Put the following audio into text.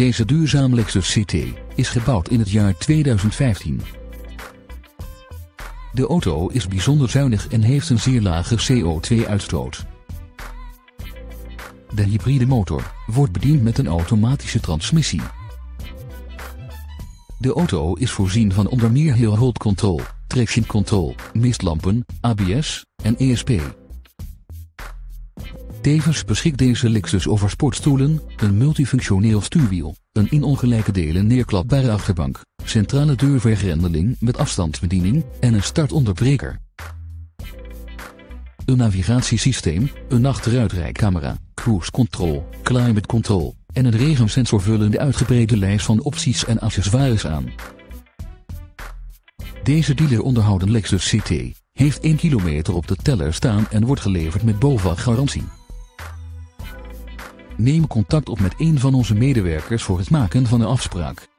Deze Lexus CT is gebouwd in het jaar 2015. De auto is bijzonder zuinig en heeft een zeer lage CO2-uitstoot. De hybride motor wordt bediend met een automatische transmissie. De auto is voorzien van onder meer heel hold control, traction control, mistlampen, ABS en ESP. Tevens beschikt deze Lexus over sportstoelen, een multifunctioneel stuurwiel, een in ongelijke delen neerklapbare achterbank, centrale deurvergrendeling met afstandsbediening en een startonderbreker. Een navigatiesysteem, een achteruitrijcamera, cruise control, climate control en een regensensor vullen de uitgebreide lijst van opties en accessoires aan. Deze dealer onderhouden Lexus CT heeft 1 kilometer op de teller staan en wordt geleverd met BOVAG garantie. Neem contact op met een van onze medewerkers voor het maken van een afspraak.